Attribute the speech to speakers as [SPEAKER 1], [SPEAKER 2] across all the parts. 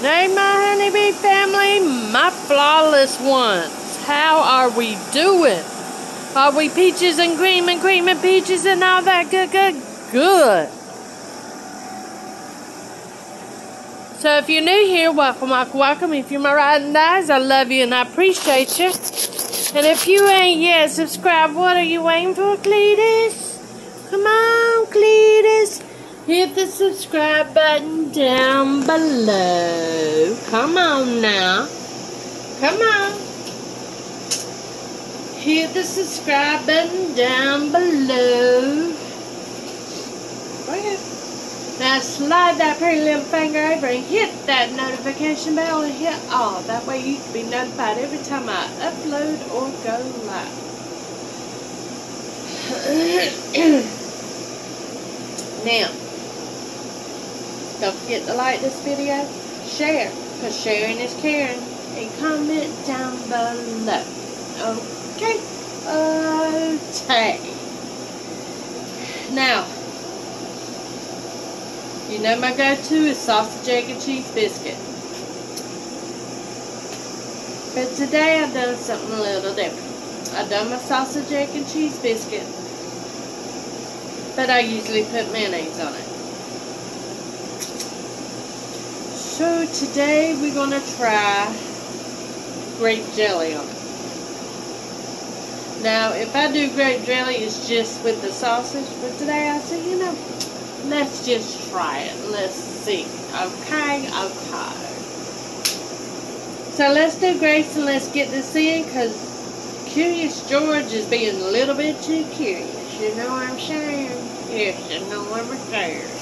[SPEAKER 1] Hey, my honeybee family, my flawless ones. How are we doing? Are we peaches and cream and cream and peaches and all that good, good, good? So if you're new here, welcome, welcome, welcome. If you're my riding eyes, I love you and I appreciate you. And if you ain't yet subscribed, what are you waiting for, Cletus? Come on, Cletus. Hit the subscribe button down below. Come on now. Come on. Hit the subscribe button down below. Now slide that pretty little finger over and hit that notification bell and hit all. That way you can be notified every time I upload or go live. now, don't forget to like this video, share, because sharing is caring, and comment down below. Okay? Okay. Now, you know my go-to is sausage, egg, and cheese biscuit. But today I've done something a little different. I've done my sausage, egg, and cheese biscuit. But I usually put mayonnaise on it. So today we're going to try grape jelly on it. Now, if I do grape jelly, it's just with the sausage. But today I said, you know, let's just try it. Let's see. Okay, okay. So let's do grace and let's get this in because Curious George is being a little bit too curious. You know what I'm saying? Yes, you know what I'm saying.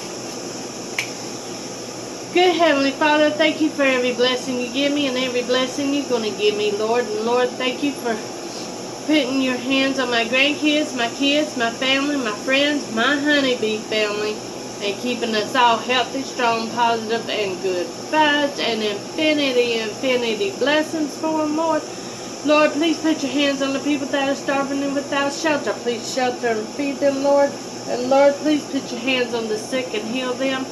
[SPEAKER 1] Good Heavenly Father, thank you for every blessing you give me and every blessing you're going to give me, Lord. And Lord, thank you for putting your hands on my grandkids, my kids, my family, my friends, my honeybee family, and keeping us all healthy, strong, positive, and good vibes and infinity, infinity blessings for them, Lord. Lord, please put your hands on the people that are starving and without shelter. Please shelter and feed them, Lord. And Lord, please put your hands on the sick and heal them.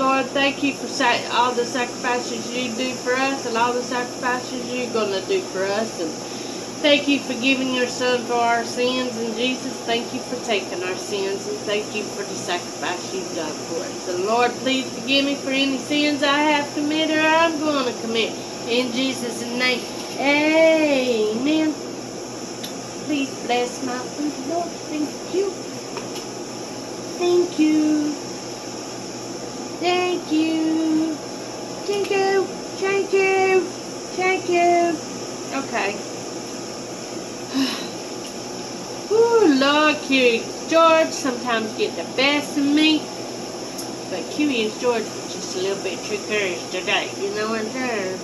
[SPEAKER 1] Lord, thank you for all the sacrifices you do for us and all the sacrifices you're going to do for us. And thank you for giving your son for our sins. And Jesus, thank you for taking our sins. And thank you for the sacrifice you've done for us. And Lord, please forgive me for any sins I have committed or I'm going to commit. In Jesus' name, amen. Please bless my food, Lord. Thank you. Thank you. Thank you. Thank you. Thank you. Thank you. Okay. Ooh, Curious George sometimes get the best of me. But Curious George was just a little bit too curious today. You know what I'm saying?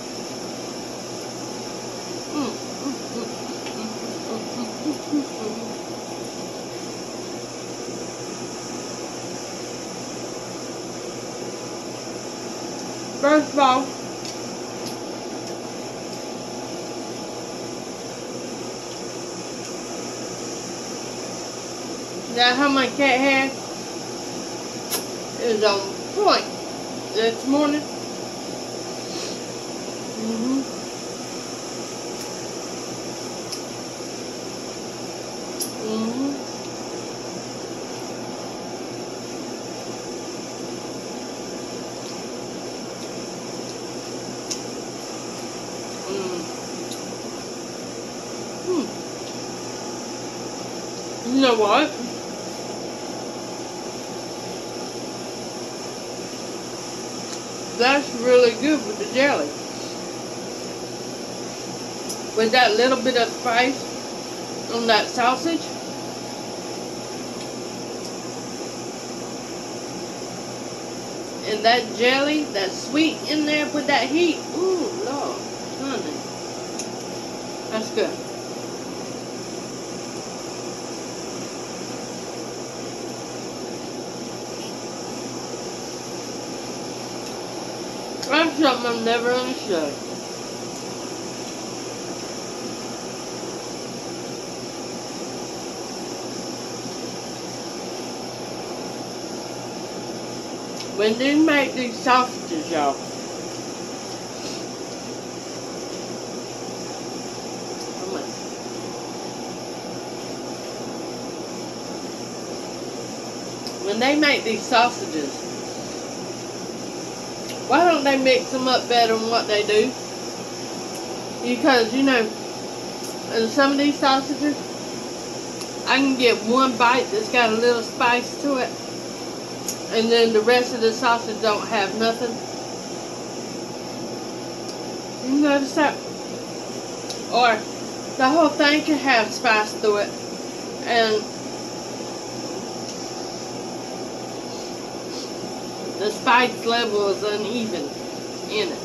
[SPEAKER 1] First of all, that how my cat hair is on point this morning. Mm -hmm. Mm -hmm. You know what? That's really good with the jelly. With that little bit of spice on that sausage. And that jelly, that sweet in there with that heat. Ooh, Lord, honey. That's good. That's something I've never understood. When they make these sausages, y'all, when they make these sausages, why don't they mix them up better than what they do? Because, you know, in some of these sausages, I can get one bite that's got a little spice to it. And then the rest of the sausage don't have nothing. You notice that? Or the whole thing can have spice to it. And the spice level is uneven in it.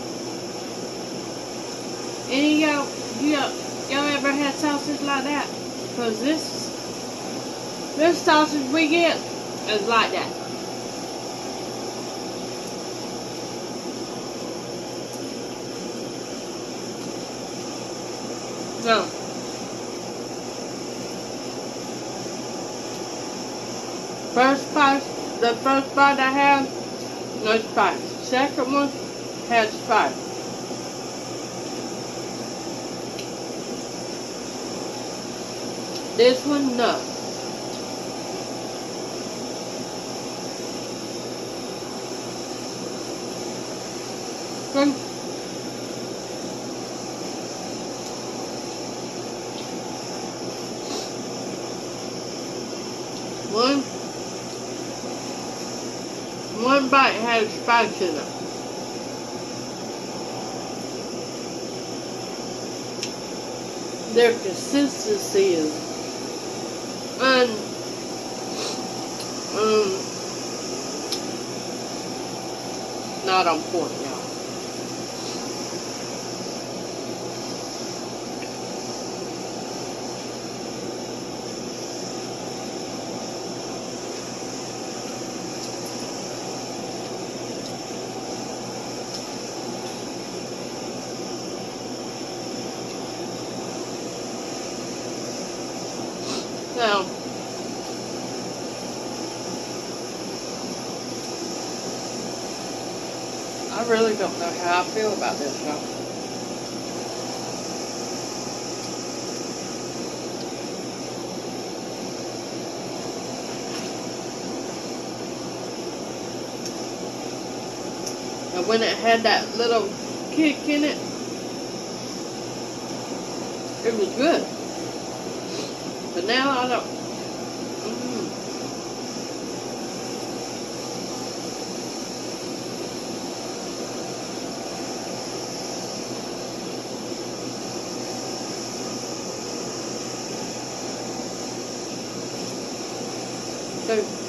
[SPEAKER 1] Any y'all, y'all, y'all ever had sausage like that? Because this, this sausage we get is like that. No. First part, the first part I had, no spice. Second one had spice. This one, no. Good. One, one bite has spice in it. Their consistency is un, um, not point, y'all. Now, I really don't know how I feel about this, y'all. And when it had that little kick in it, it was good. But now I don't. So,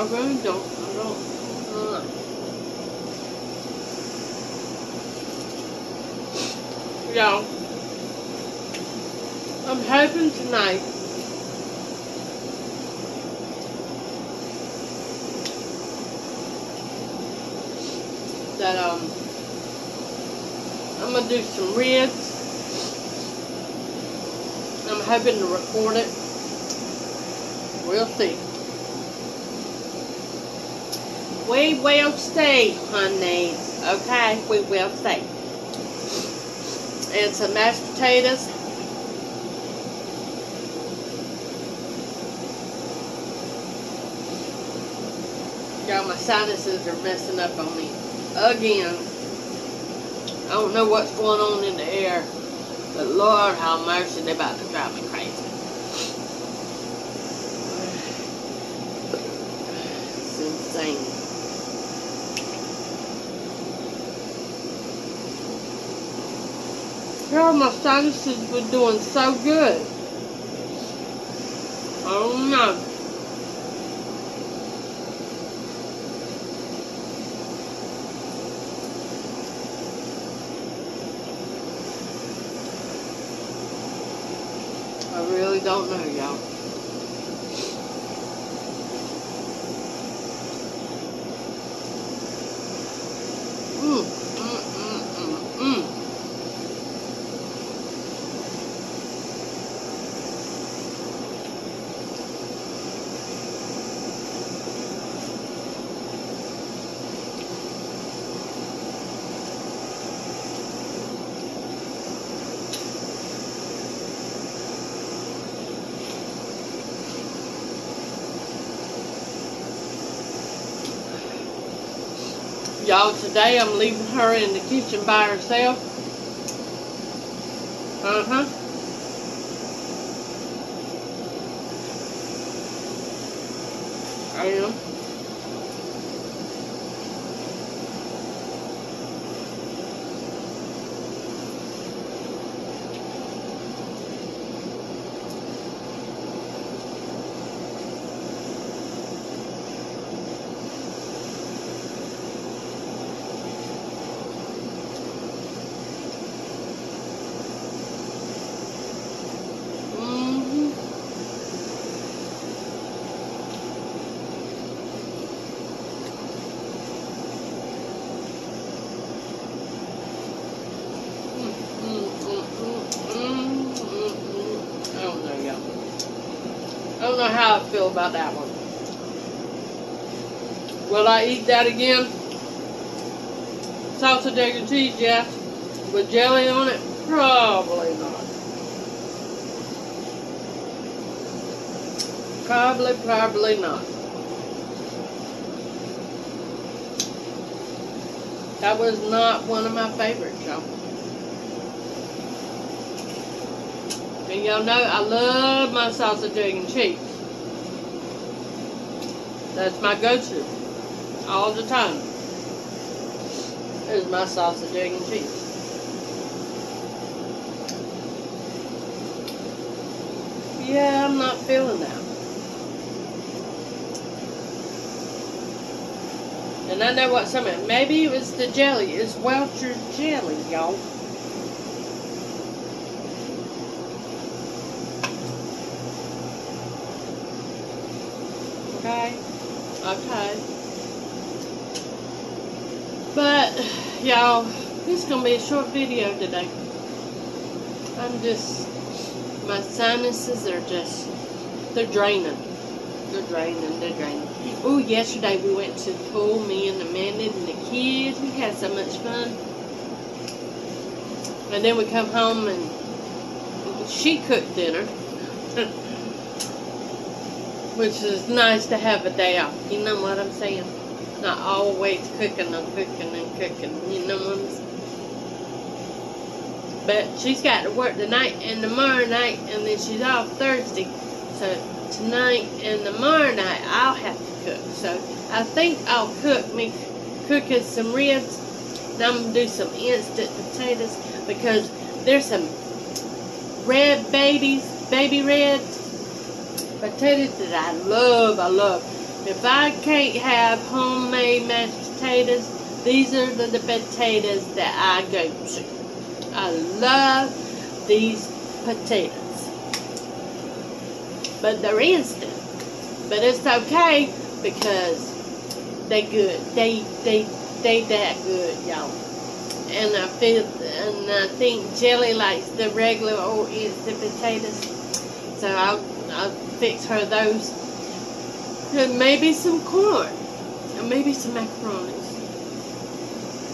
[SPEAKER 1] I really don't. I don't. Uh, yeah. I'm hoping tonight. That um, I'm gonna do some ribs. I'm hoping to record it. We'll see. We will see, honey. Okay, we will see. And some mashed potatoes. Y'all, my sinuses are messing up on me again. I don't know what's going on in the air, but Lord, how mercy, they're about to drive me crazy. It's insane. Girl, my sinuses were doing so good. Oh no. I really don't know, y'all. Y'all, today I'm leaving her in the kitchen by herself. Uh-huh. I am. Mhm. Mm, mm, mm, mm, mm, mm. I don't know, y'all. I don't know how I feel about that one. Will I eat that again? Salsa and cheese, yes. With jelly on it? Probably not. Probably, probably not. That was not one of my favorites, y'all. And y'all know I love my sausage, egg, and cheese. That's my go-to. All the time. Is my sausage, egg, and cheese. Yeah, I'm not feeling that. And I know what some of maybe it was the jelly. It's Welch's jelly, y'all. Okay. Okay. But y'all, this is gonna be a short video today. I'm just my sinuses are just they're draining. They're draining, they're draining. Oh, yesterday we went to the pool, me and Amanda and the kids. We had so much fun. And then we come home and she cooked dinner. Which is nice to have a day off. You know what I'm saying? Not always cooking and cooking and cooking. You know what I'm saying? But she's got to work tonight and tomorrow night, and then she's off Thursday. So tonight and tomorrow night I'll have to cook. So I think I'll cook me cooking some ribs. And I'm gonna do some instant potatoes because there's some red babies, baby red potatoes that I love. I love. If I can't have homemade mashed potatoes, these are the, the potatoes that I go to. I love these potatoes. But they're instant. But it's okay because they good. They they they that good, y'all. And I feel and I think Jelly likes the regular old instant potatoes. So I'll I'll fix her those. And maybe some corn. And maybe some macaronis.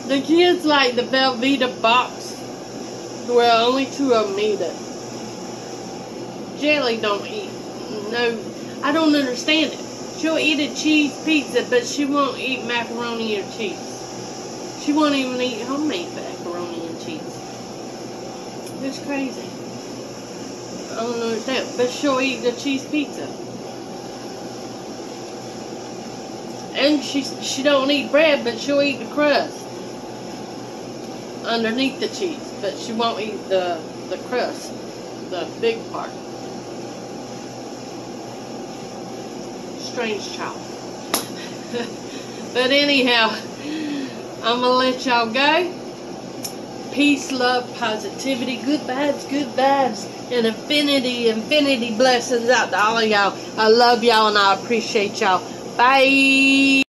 [SPEAKER 1] The kids like the Velveeta box well, only two of them eat it. Jelly don't eat. No, I don't understand it. She'll eat a cheese pizza, but she won't eat macaroni or cheese. She won't even eat homemade macaroni and cheese. It's crazy. I don't understand. But she'll eat the cheese pizza. And she she don't eat bread, but she'll eat the crust underneath the cheese, but she won't eat the, the crust, the big part. Strange child. but anyhow, I'm to let y'all go. Peace, love, positivity, good vibes, good vibes, and infinity, infinity blessings out to all of y'all. I love y'all and I appreciate y'all. Bye.